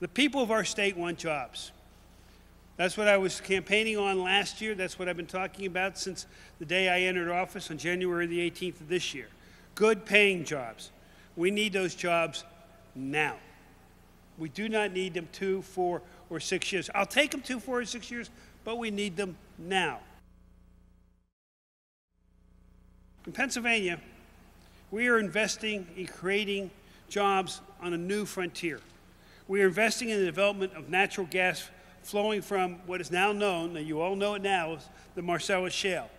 The people of our state want jobs. That's what I was campaigning on last year. That's what I've been talking about since the day I entered office on January the 18th of this year. Good paying jobs. We need those jobs now. We do not need them two, four, or six years. I'll take them two, four, or six years, but we need them now. In Pennsylvania, we are investing in creating jobs on a new frontier. We are investing in the development of natural gas flowing from what is now known, and you all know it now, as the Marcellus Shale.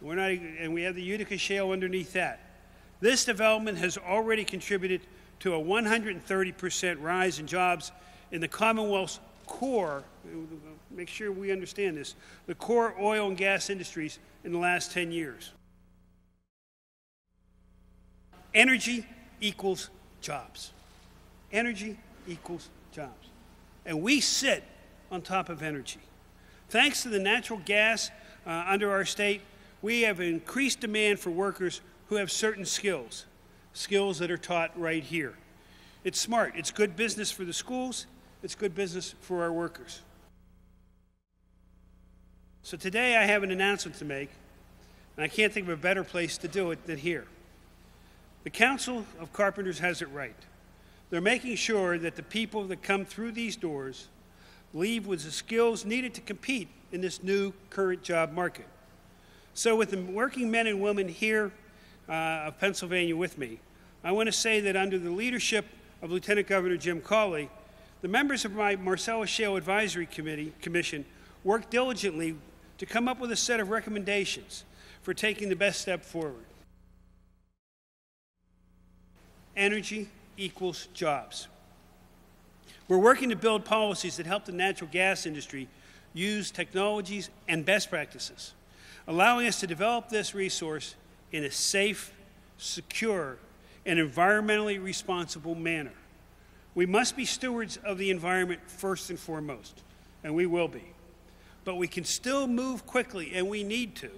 We're not, and we have the Utica Shale underneath that. This development has already contributed to a 130% rise in jobs in the Commonwealth's core, make sure we understand this, the core oil and gas industries in the last 10 years. Energy equals jobs. Energy equals jobs. And we sit on top of energy. Thanks to the natural gas uh, under our state, we have increased demand for workers who have certain skills, skills that are taught right here. It's smart. It's good business for the schools. It's good business for our workers. So today I have an announcement to make, and I can't think of a better place to do it than here. The Council of Carpenters has it right. They're making sure that the people that come through these doors leave with the skills needed to compete in this new current job market. So, with the working men and women here uh, of Pennsylvania with me, I want to say that under the leadership of Lieutenant Governor Jim Cawley, the members of my Marcellus Shale Advisory Committee Commission worked diligently to come up with a set of recommendations for taking the best step forward. Energy equals jobs. We're working to build policies that help the natural gas industry use technologies and best practices, allowing us to develop this resource in a safe, secure, and environmentally responsible manner. We must be stewards of the environment first and foremost, and we will be. But we can still move quickly, and we need to.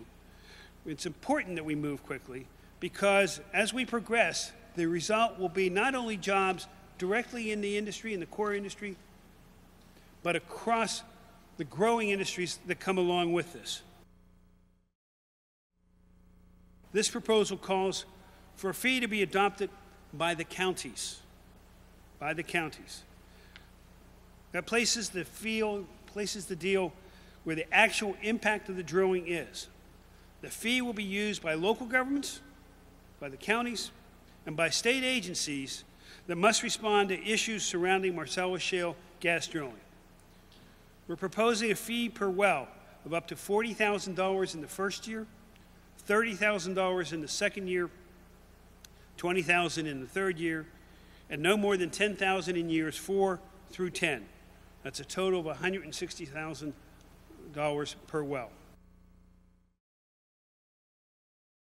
It's important that we move quickly because as we progress, the result will be not only jobs directly in the industry, in the core industry, but across the growing industries that come along with this. This proposal calls for a fee to be adopted by the counties. By the counties. That places the field, places the deal where the actual impact of the drilling is. The fee will be used by local governments, by the counties, and by state agencies that must respond to issues surrounding Marcellus Shale gas drilling. We're proposing a fee per well of up to $40,000 in the first year, $30,000 in the second year, $20,000 in the third year, and no more than $10,000 in years 4 through 10. That's a total of $160,000 per well.